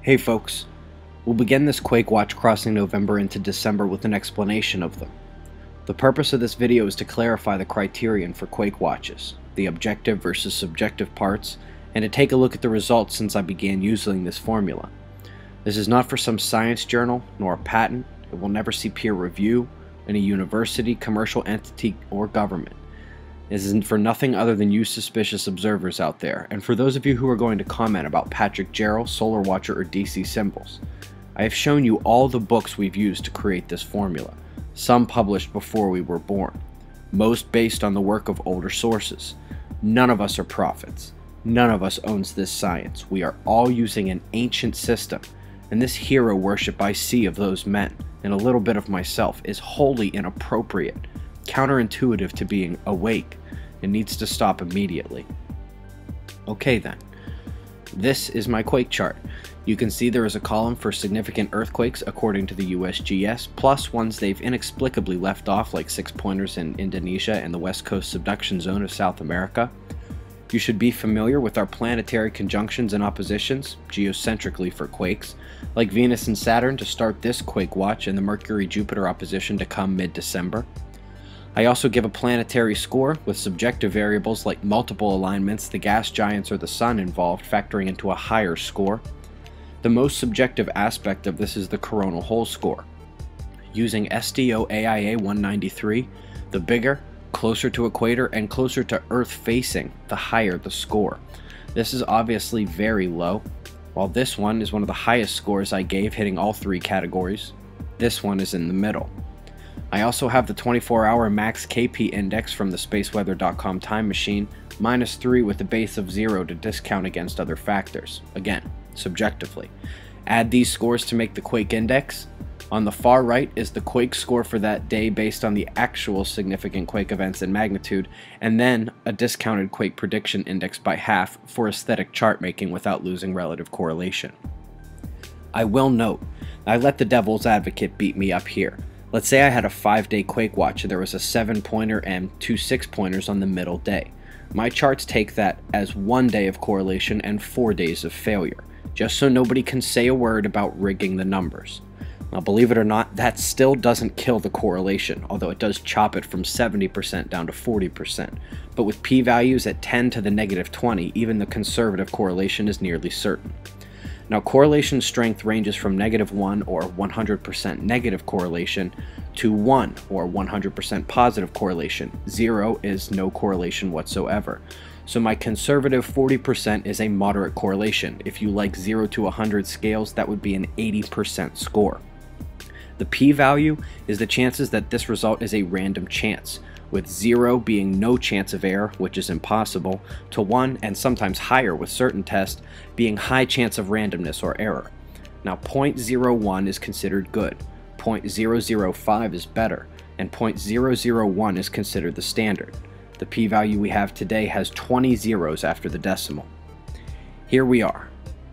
Hey folks, we'll begin this Quake Watch crossing November into December with an explanation of them. The purpose of this video is to clarify the criterion for Quake Watches, the objective versus subjective parts, and to take a look at the results since I began using this formula. This is not for some science journal, nor a patent, it will never see peer review, any university, commercial entity, or government. This isn't for nothing other than you suspicious observers out there, and for those of you who are going to comment about Patrick Geryl, Solar Watcher, or DC Symbols. I have shown you all the books we've used to create this formula, some published before we were born, most based on the work of older sources. None of us are prophets. None of us owns this science. We are all using an ancient system, and this hero worship I see of those men, and a little bit of myself, is wholly inappropriate, counterintuitive to being awake, and needs to stop immediately. Okay then. This is my quake chart. You can see there is a column for significant earthquakes according to the USGS, plus ones they've inexplicably left off like six pointers in Indonesia and the west coast subduction zone of South America. You should be familiar with our planetary conjunctions and oppositions, geocentrically for quakes, like Venus and Saturn to start this quake watch and the Mercury Jupiter opposition to come mid December. I also give a planetary score with subjective variables like multiple alignments, the gas giants, or the sun involved, factoring into a higher score. The most subjective aspect of this is the coronal hole score. Using SDO AIA 193, the bigger, closer to equator, and closer to Earth facing, the higher the score. This is obviously very low, while this one is one of the highest scores I gave hitting all three categories. This one is in the middle. I also have the 24 hour max KP index from the spaceweather.com time machine, minus 3 with a base of 0 to discount against other factors, again, subjectively. Add these scores to make the Quake index. On the far right is the Quake score for that day based on the actual significant Quake events and magnitude, and then a discounted Quake prediction index by half for aesthetic chart making without losing relative correlation. I will note, I let the devil's advocate beat me up here. Let's say I had a 5 day Quake watch and there was a 7 pointer and two 6 pointers on the middle day. My charts take that as one day of correlation and 4 days of failure, just so nobody can say a word about rigging the numbers. Now, believe it or not, that still doesn't kill the correlation, although it does chop it from 70% down to 40%. But with p values at 10 to the negative 20, even the conservative correlation is nearly certain. Now, correlation strength ranges from negative 1 or 100% negative correlation to 1 or 100% positive correlation. 0 is no correlation whatsoever. So my conservative 40% is a moderate correlation. If you like 0 to 100 scales, that would be an 80% score. The p-value is the chances that this result is a random chance with 0 being no chance of error, which is impossible, to 1 and sometimes higher with certain tests being high chance of randomness or error. Now 0.01 is considered good, 0.005 is better, and 0.001 is considered the standard. The p-value we have today has 20 zeros after the decimal. Here we are,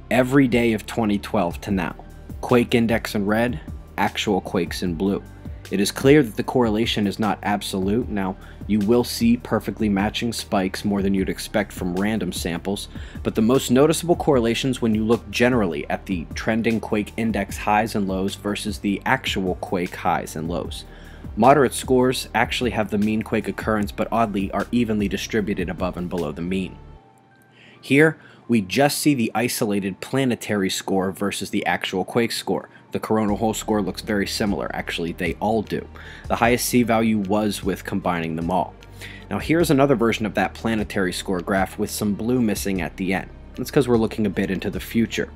every day of 2012 to now. Quake index in red, actual quakes in blue. It is clear that the correlation is not absolute. Now, you will see perfectly matching spikes more than you'd expect from random samples, but the most noticeable correlations when you look generally at the trending quake index highs and lows versus the actual quake highs and lows. Moderate scores actually have the mean quake occurrence, but oddly are evenly distributed above and below the mean. Here, we just see the isolated planetary score versus the actual quake score. The coronal hole score looks very similar, actually they all do. The highest C value was with combining them all. Now here's another version of that planetary score graph with some blue missing at the end. That's because we're looking a bit into the future.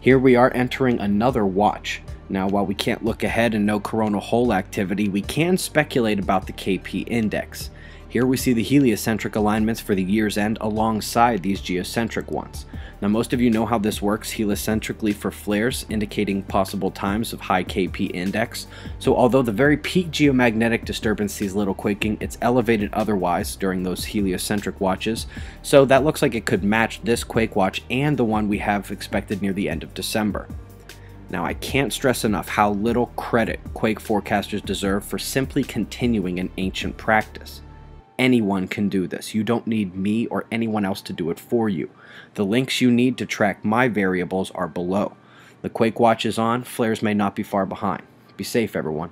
Here we are entering another watch. Now while we can't look ahead and know coronal hole activity, we can speculate about the KP index. Here we see the heliocentric alignments for the year's end alongside these geocentric ones. Now most of you know how this works heliocentrically for flares, indicating possible times of high KP index. So although the very peak geomagnetic disturbance sees little quaking, it's elevated otherwise during those heliocentric watches. So that looks like it could match this quake watch and the one we have expected near the end of December. Now, I can't stress enough how little credit quake forecasters deserve for simply continuing an ancient practice. Anyone can do this. You don't need me or anyone else to do it for you. The links you need to track my variables are below. The Quake Watch is on, flares may not be far behind. Be safe, everyone.